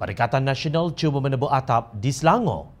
Perikatan Nasional cuba menebuk atap di Selangor.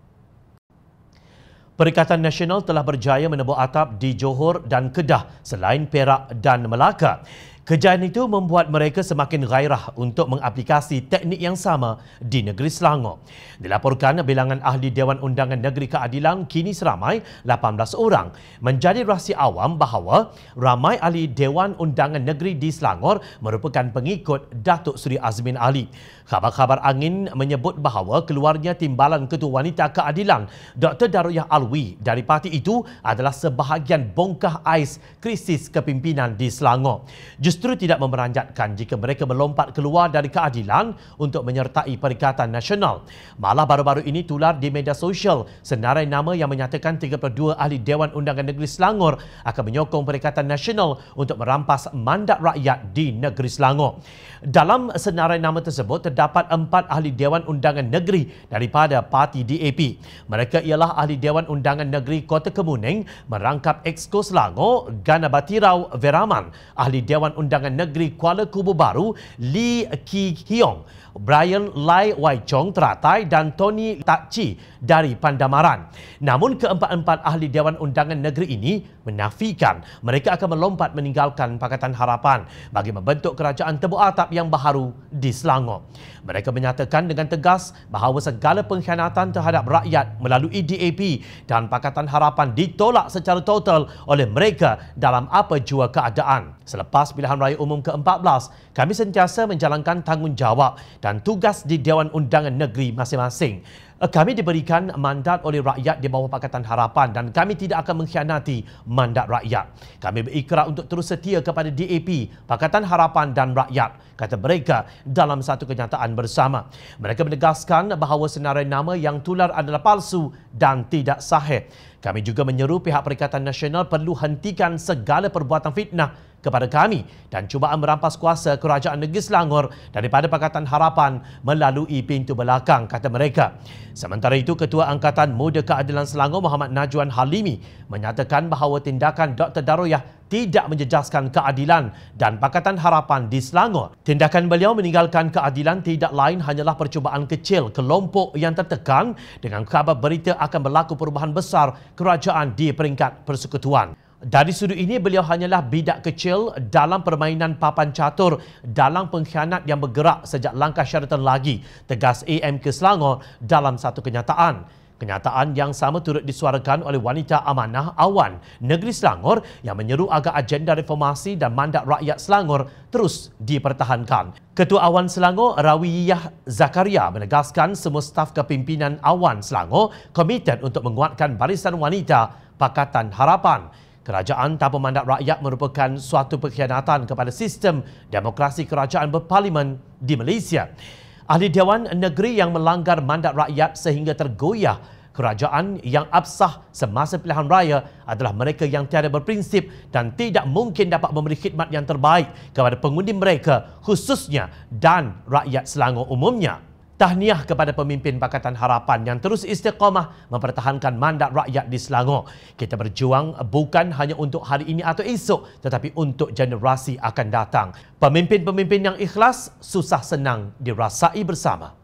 Perikatan Nasional telah berjaya menebuk atap di Johor dan Kedah selain Perak dan Melaka. Kejayaan itu membuat mereka semakin gairah untuk mengaplikasi teknik yang sama di negeri Selangor. Dilaporkan bilangan ahli Dewan Undangan Negeri Keadilan kini seramai 18 orang. Menjadi rahsia awam bahawa ramai ahli Dewan Undangan Negeri di Selangor merupakan pengikut Datuk Seri Azmin Ali. Khabar-khabar angin menyebut bahawa keluarnya Timbalan Ketua Wanita Keadilan Dr. Daruyah Alwi dari parti itu adalah sebahagian bongkah ais krisis kepimpinan di Selangor. Just justru tidak memeranjatkan jika mereka melompat keluar dari keadilan untuk menyertai Perikatan Nasional. Malah baru-baru ini tular di media sosial senarai nama yang menyatakan 32 ahli Dewan Undangan Negeri Selangor akan menyokong Perikatan Nasional untuk merampas mandat rakyat di negeri Selangor. Dalam senarai nama tersebut terdapat empat ahli Dewan Undangan Negeri daripada parti DAP. Mereka ialah ahli Dewan Undangan Negeri Kota Kemuning merangkap Exco Selangor, Gana Batirau Veraman, ahli Dewan Undangan Negeri Kuala Kubu Baru, Lee Ki Hyong, Brian Lai Wai Chong teratai dan Tony Tak Chi dari Pandamaran. Namun keempat-empat ahli Dewan Undangan Negeri ini menafikan mereka akan melompat meninggalkan Pakatan Harapan bagi membentuk kerajaan tebu atap yang baharu di Selangor. Mereka menyatakan dengan tegas bahawa segala pengkhianatan terhadap rakyat melalui DAP dan Pakatan Harapan ditolak secara total oleh mereka dalam apa jua keadaan. Selepas pilihan raya umum ke-14, kami sentiasa menjalankan tanggungjawab dan tugas di Dewan Undangan Negeri masing-masing. Kami diberikan mandat oleh rakyat di bawah Pakatan Harapan dan kami tidak akan mengkhianati mandat rakyat. Kami berikrar untuk terus setia kepada DAP, Pakatan Harapan dan rakyat, kata mereka dalam satu kenyataan bersama. Mereka menegaskan bahawa senarai nama yang tular adalah palsu dan tidak sahih. Kami juga menyeru pihak Perikatan Nasional perlu hentikan segala perbuatan fitnah kepada kami dan cubaan merampas kuasa kerajaan negeri Selangor daripada Pakatan Harapan melalui pintu belakang, kata mereka. Sementara itu, Ketua Angkatan Muda Keadilan Selangor Muhammad Najwan Halimi menyatakan bahawa tindakan Dr. Daroyah tidak menjejaskan keadilan dan Pakatan Harapan di Selangor. Tindakan beliau meninggalkan keadilan tidak lain hanyalah percubaan kecil kelompok yang tertekan dengan kabar berita akan berlaku perubahan besar kerajaan di peringkat persekutuan. Dari sudut ini, beliau hanyalah bidak kecil dalam permainan papan catur dalam pengkhianat yang bergerak sejak langkah syaratan lagi, tegas AM ke Selangor dalam satu kenyataan. Kenyataan yang sama turut disuarakan oleh wanita amanah Awan Negeri Selangor yang menyeru agar agenda reformasi dan mandat rakyat Selangor terus dipertahankan. Ketua Awan Selangor Rawiyah Zakaria menegaskan semua staf kepimpinan Awan Selangor komited untuk menguatkan barisan wanita Pakatan Harapan. Kerajaan tanpa mandat rakyat merupakan suatu pengkhianatan kepada sistem demokrasi kerajaan berparlimen di Malaysia. Ahli Dewan Negeri yang melanggar mandat rakyat sehingga tergoyah kerajaan yang absah semasa pilihan raya adalah mereka yang tiada berprinsip dan tidak mungkin dapat memberi khidmat yang terbaik kepada pengundi mereka khususnya dan rakyat Selangor umumnya tahniah kepada pemimpin Pakatan Harapan yang terus istiqamah mempertahankan mandat rakyat di Selangor. Kita berjuang bukan hanya untuk hari ini atau esok tetapi untuk generasi akan datang. Pemimpin-pemimpin yang ikhlas susah senang dirasai bersama.